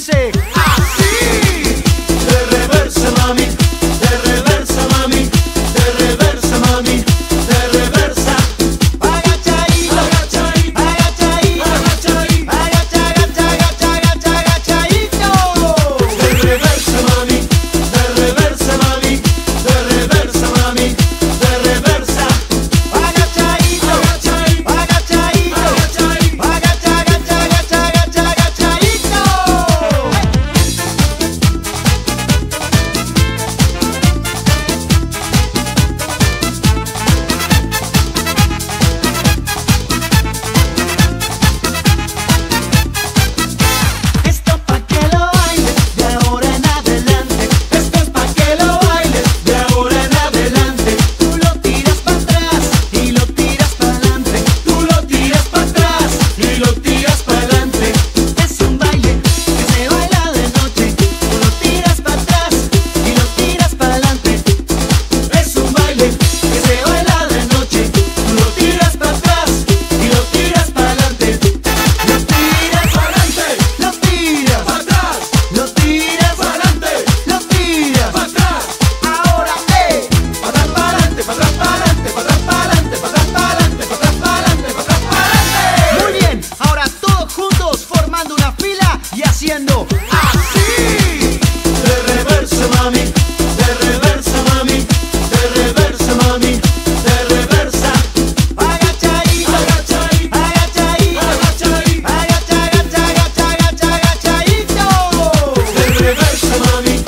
say mami